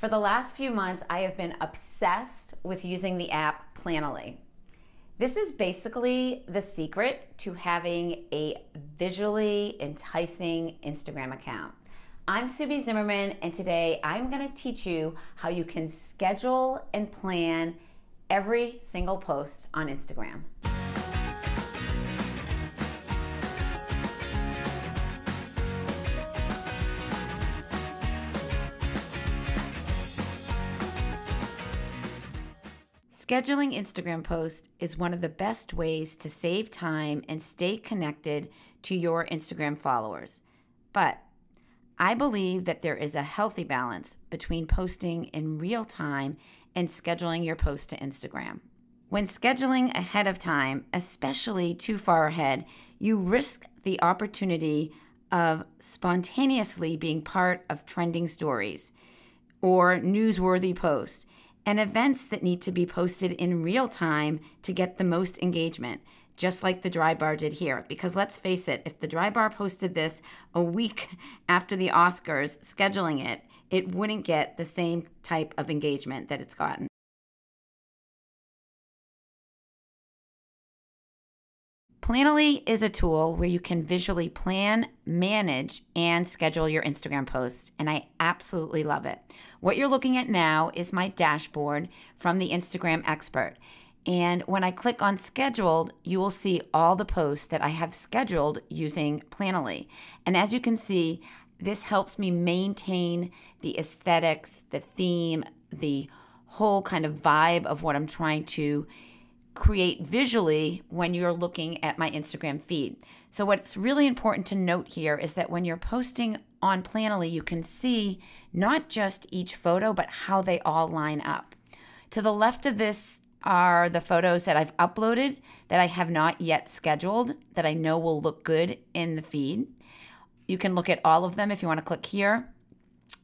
For the last few months, I have been obsessed with using the app Planoly. This is basically the secret to having a visually enticing Instagram account. I'm Sue B Zimmerman, and today I'm going to teach you how you can schedule and plan every single post on Instagram. Scheduling Instagram posts is one of the best ways to save time and stay connected to your Instagram followers. But I believe that there is a healthy balance between posting in real time and scheduling your post to Instagram. When scheduling ahead of time, especially too far ahead, you risk the opportunity of spontaneously being part of trending stories or newsworthy posts and events that need to be posted in real time to get the most engagement, just like the Dry Bar did here. Because let's face it, if the Dry Bar posted this a week after the Oscars, scheduling it, it wouldn't get the same type of engagement that it's gotten. Planoly is a tool where you can visually plan, manage, and schedule your Instagram posts, and I absolutely love it. What you're looking at now is my dashboard from the Instagram expert. And when I click on scheduled, you will see all the posts that I have scheduled using Planoly. And as you can see, this helps me maintain the aesthetics, the theme, the whole kind of vibe of what I'm trying to create visually when you're looking at my Instagram feed. So, what's really important to note here is that when you're posting on Planoly, you can see not just each photo, but how they all line up. To the left of this are the photos that I've uploaded that I have not yet scheduled that I know will look good in the feed. You can look at all of them if you want to click here.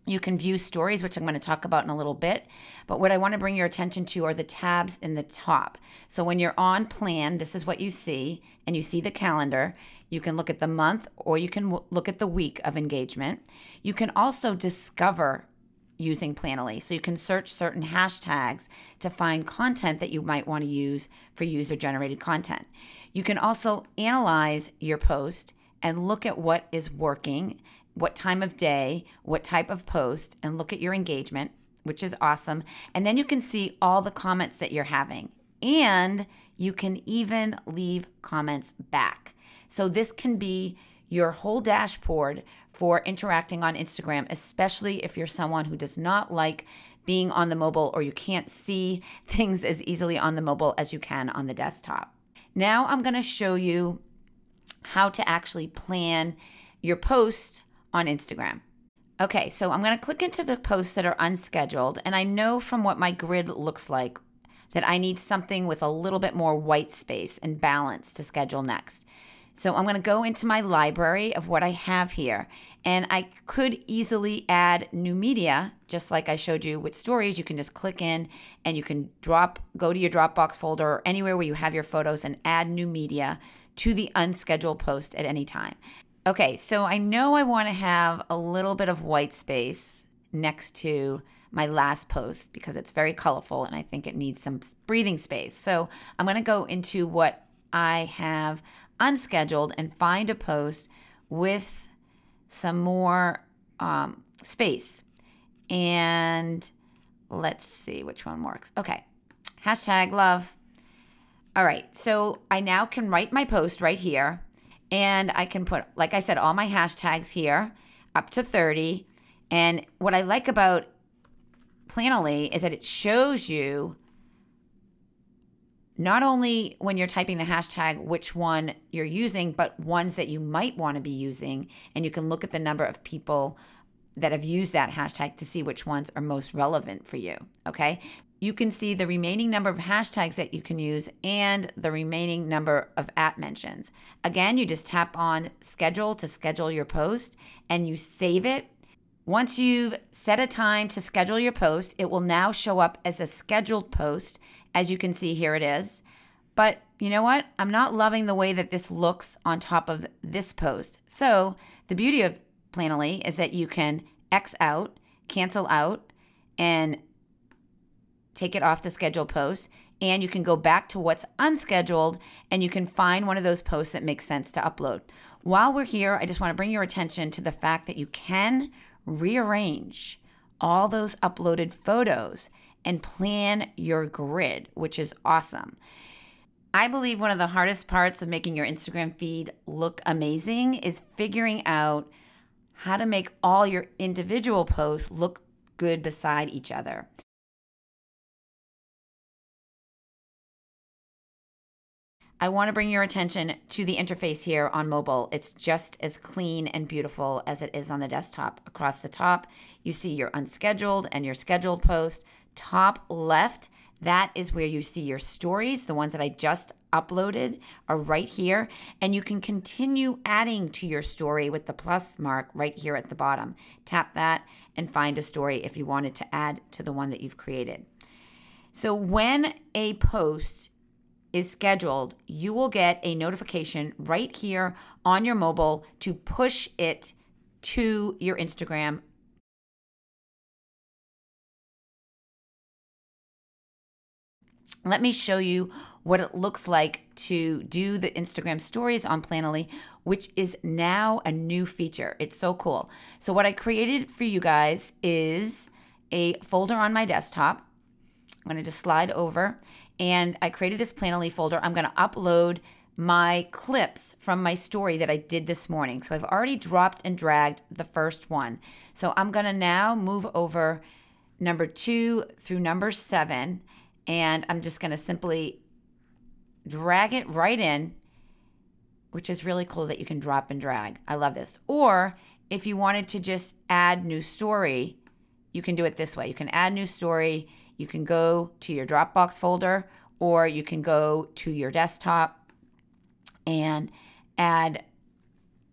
You can view stories, which I'm going to talk about in a little bit. But what I want to bring your attention to are the tabs in the top. So when you're on plan, this is what you see, and you see the calendar. You can look at the month or you can look at the week of engagement. You can also discover using Planoly. So you can search certain hashtags to find content that you might want to use for user generated content. You can also analyze your post and look at what is working what time of day, what type of post, and look at your engagement, which is awesome. And then you can see all the comments that you're having. And you can even leave comments back. So this can be your whole dashboard for interacting on Instagram, especially if you're someone who does not like being on the mobile or you can't see things as easily on the mobile as you can on the desktop. Now I'm going to show you how to actually plan your post on Instagram. Okay, so I'm to click into the posts that are unscheduled, and I know from what my grid looks like that I need something with a little bit more white space and balance to schedule next. So I'm to go into my library of what I have here, and I could easily add new media, just like I showed you with stories. You can just click in and you can drop, go to your Dropbox folder or anywhere where you have your photos and add new media to the unscheduled post at any time. Okay, so I know I want to have a little bit of white space next to my last post because it's very colorful and I think it needs some breathing space. So I'm going to go into what I have unscheduled and find a post with some more um, space. And let's see which one works. Okay, hashtag love. All right, so I now can write my post right here and I can put, like I said, all my hashtags here up to 30. And what I like about Planoly is that it shows you not only when you're typing the hashtag which one you're using, but ones that you might want to be using. And you can look at the number of people that have used that hashtag to see which ones are most relevant for you. Okay you can see the remaining number of hashtags that you can use and the remaining number of at mentions. Again, you just tap on schedule to schedule your post and you save it. Once you've set a time to schedule your post, it will now show up as a scheduled post. As you can see, here it is. But you know what? I'm not loving the way that this looks on top of this post. So the beauty of Planoly is that you can X out, cancel out, and take it off the scheduled post. And you can go back to what's unscheduled and you can find one of those posts that makes sense to upload. While we're here, I just want to bring your attention to the fact that you can rearrange all those uploaded photos and plan your grid, which is awesome. I believe one of the hardest parts of making your Instagram feed look amazing is figuring out how to make all your individual posts look good beside each other. I want to bring your attention to the interface here on mobile. It's just as clean and beautiful as it is on the desktop. Across the top, you see your unscheduled and your scheduled post. Top left, that is where you see your stories. The ones that I just uploaded are right here. And you can continue adding to your story with the plus mark right here at the bottom. Tap that and find a story if you wanted to add to the one that you've created. So when a post is scheduled, you will get a notification right here on your mobile to push it to your Instagram. Let me show you what it looks like to do the Instagram stories on Planoly, which is now a new feature. It's so cool. So, what I created for you guys is a folder on my desktop. I'm going to just slide over and I created this Planoly folder. I'm going to upload my clips from my story that I did this morning. So I've already dropped and dragged the first one. So I'm going to now move over number two through number seven, and I'm just going to simply drag it right in, which is really cool that you can drop and drag. I love this. Or if you wanted to just add new story, you can do it this way. You can add new story you can go to your Dropbox folder or you can go to your desktop and add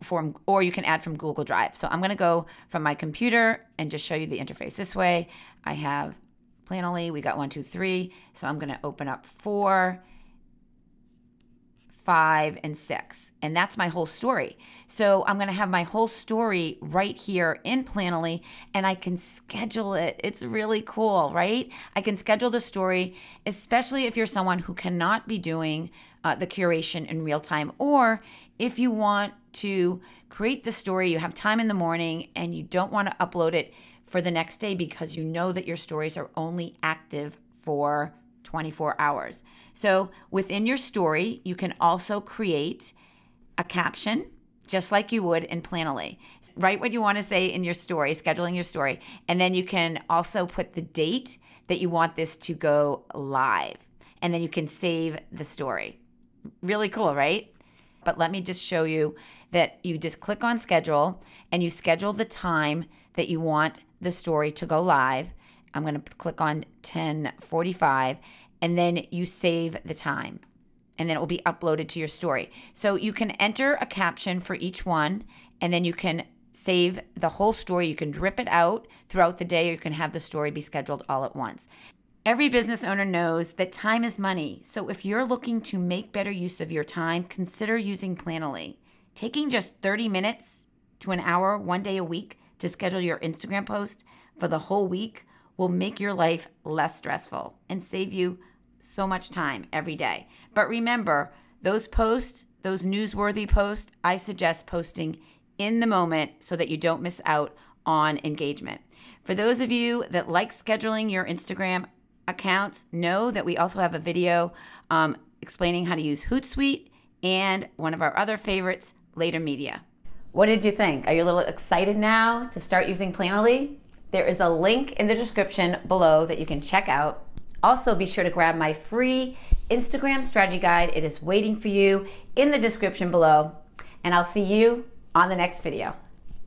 from or you can add from Google Drive. So I'm going to go from my computer and just show you the interface this way. I have Planoly, we got one, two, three. So I'm going to open up four five, and six. And that's my whole story. So I'm going to have my whole story right here in Planoly and I can schedule it. It's really cool, right? I can schedule the story, especially if you're someone who cannot be doing uh, the curation in real time or if you want to create the story, you have time in the morning and you don't want to upload it for the next day because you know that your stories are only active for 24 hours. So within your story, you can also create a caption just like you would in Planoly. Write what you want to say in your story, scheduling your story, and then you can also put the date that you want this to go live. And then you can save the story. Really cool, right? But let me just show you that you just click on schedule and you schedule the time that you want the story to go live. I'm going to click on 1045 and then you save the time and then it will be uploaded to your story. So you can enter a caption for each one and then you can save the whole story. You can drip it out throughout the day or you can have the story be scheduled all at once. Every business owner knows that time is money. So if you're looking to make better use of your time, consider using Planoly. Taking just 30 minutes to an hour one day a week to schedule your Instagram post for the whole week will make your life less stressful and save you so much time every day. But remember, those posts, those newsworthy posts, I suggest posting in the moment so that you don't miss out on engagement. For those of you that like scheduling your Instagram accounts, know that we also have a video um, explaining how to use Hootsuite and one of our other favorites, Later Media. What did you think? Are you a little excited now to start using Planoly? There is a link in the description below that you can check out also, be sure to grab my free Instagram strategy guide. It is waiting for you in the description below. And I'll see you on the next video.